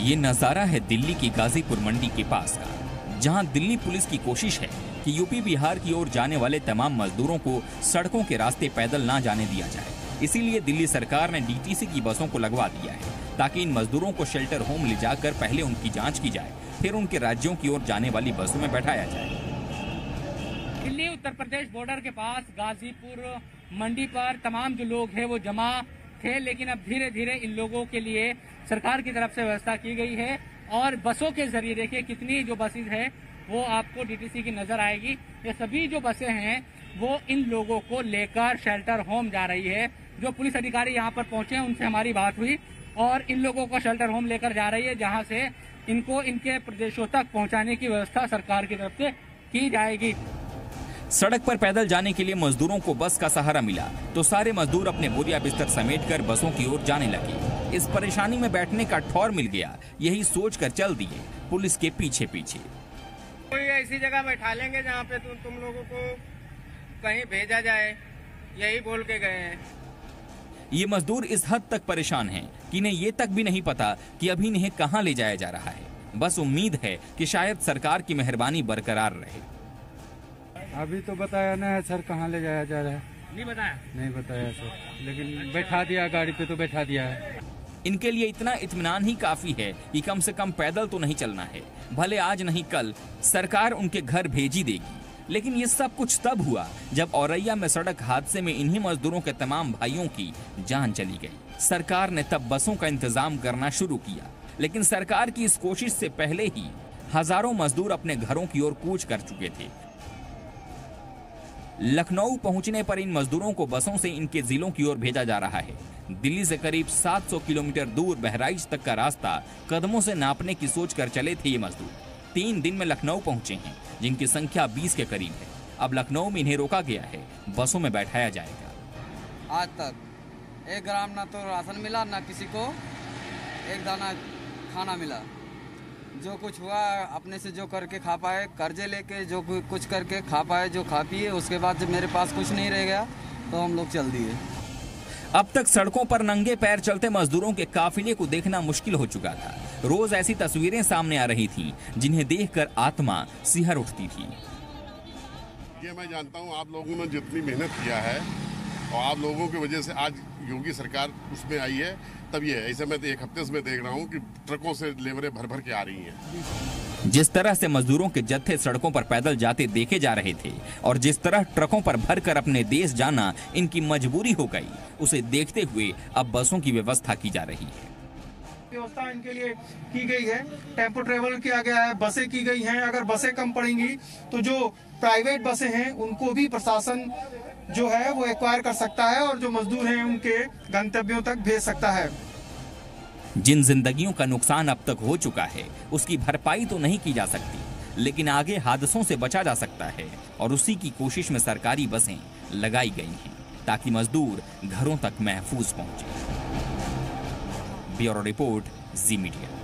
ये नज़ारा है दिल्ली की गाजीपुर मंडी के पास का, जहाँ दिल्ली पुलिस की कोशिश है कि यूपी बिहार की ओर जाने वाले तमाम मजदूरों को सड़कों के रास्ते पैदल ना जाने दिया जाए। इसीलिए दिल्ली सरकार ने डीटीसी की बसों को लगवा दिया है, ताकि इन मजदूरों को शेल्टर होम ले जाकर पहले उनकी जाँच की जाए, फिर उनके राज्यों की ओर जाने वाली बसों में बैठाया जाए। दिल्ली, उत्तर प्रदेश बॉर्डर के पास गाजीपुर मंडी पर तमाम जो लोग हैं वो जमा थे, लेकिन अब धीरे धीरे इन लोगों के लिए सरकार की तरफ़ से व्यवस्था की गई है और बसों के ज़रिए देखिए कितनी जो बसेज है, वो आपको डीटीसी की नज़र आएगी। ये सभी जो बसें हैं, वो इन लोगों को लेकर शेल्टर होम जा रही है। जो पुलिस अधिकारी यहाँ पर पहुँचे हैं, उनसे हमारी बात हुई और इन लोगों को शेल्टर होम लेकर जा रही है, जहाँ से इनको इनके प्रदेशों तक पहुँचाने की व्यवस्था सरकार की तरफ़ से की जाएगी। सड़क पर पैदल जाने के लिए मजदूरों को बस का सहारा मिला तो सारे मजदूर अपने बोरिया बिस्तर समेटकर बसों की ओर जाने लगे। इस परेशानी में बैठने का ठौर मिल गया। यही सोच कर चल दिए पुलिस के पीछे पीछे कोई ऐसी जगह बैठा लेंगे जहाँ पे तुम तुम लोगों को कहीं भेजा जाए। यही बोल के गए हैं। ये मजदूर इस हद तक परेशान हैं कि इन्हें ये तक भी नहीं पता कि अभी इन्हें कहाँ ले जाया जा रहा है। बस उम्मीद है कि शायद सरकार की मेहरबानी बरकरार रहे। अभी तो बताया ना है सर कहाँ ले जाया जा रहा है। नहीं बताया? नहीं बताया सर। लेकिन बैठा दिया गाड़ी पे तो बैठा दिया है। इनके लिए इतना इत्मीनान ही काफ़ी है कि कम से कम पैदल तो नहीं चलना है। भले आज नहीं, कल सरकार उनके घर भेजी देगी। लेकिन ये सब कुछ तब हुआ जब औरैया में सड़क हादसे में इन्हीं मजदूरों के तमाम भाइयों की जान चली गई। सरकार ने तब बसों का इंतज़ाम करना शुरू किया। लेकिन सरकार की इस कोशिश से पहले ही हज़ारों मजदूर अपने घरों की ओर कूच कर चुके थे। लखनऊ पहुँचने पर इन मजदूरों को बसों से इनके जिलों की ओर भेजा जा रहा है। दिल्ली से करीब 700 किलोमीटर दूर बहराइच तक का रास्ता कदमों से नापने की सोच कर चले थे ये मजदूर। तीन दिन में लखनऊ पहुँचे हैं, जिनकी संख्या 20 के करीब है। अब लखनऊ में इन्हें रोका गया है, बसों में बैठाया जाएगा। आज तक एक ग्राम न तो राशन मिला, न किसी को एक दाना खाना मिला। जो कुछ हुआ अपने से जो करके खा पाए कर्जे लेके जो कुछ करके खा पाए जो खा पिए उसके बाद जब मेरे पास कुछ नहीं रह गया तो हम लोग चल दिए। अब तक सड़कों पर नंगे पैर चलते मजदूरों के काफिले को देखना मुश्किल हो चुका था। रोज ऐसी तस्वीरें सामने आ रही थीं जिन्हें देखकर आत्मा सिहर उठती थी। ये मैं जानता हूँ आप लोगों ने जितनी मेहनत किया है और आप लोगों की वजह से आज योगी सरकार उसमें आई है, तब ये ऐसे मैं तो एक हफ़्ते से मैं देख रहा हूँ कि ट्रकों से लेबरें भर भर के आ रही हैं। जिस तरह से मजदूरों के जत्थे सड़कों पर पैदल जाते देखे जा रहे थे और जिस तरह ट्रकों पर भर कर अपने देश जाना इनकी मजबूरी हो गई, उसे देखते हुए अब बसों की व्यवस्था की जा रही है। व्यवस्था इनके लिए की गई है। टेंपो ट्रेवल किया गया है, बसें की गई हैं। अगर बसें कम पड़ेंगी तो जो प्राइवेट बसें हैं, उनको भी प्रशासन जो है, वो एक्वायर कर सकता है और जो मजदूर हैं, उनके गंतव्यों तक भेज सकता है। जिन जिंदगियों का नुकसान अब तक हो चुका है, उसकी भरपाई तो नहीं की जा सकती, लेकिन आगे हादसों से बचा जा सकता है और उसी की कोशिश में सरकारी बसें लगाई गई हैं, ताकि मजदूर घरों तक महफूज पहुँचे। Bureau report Zee Media.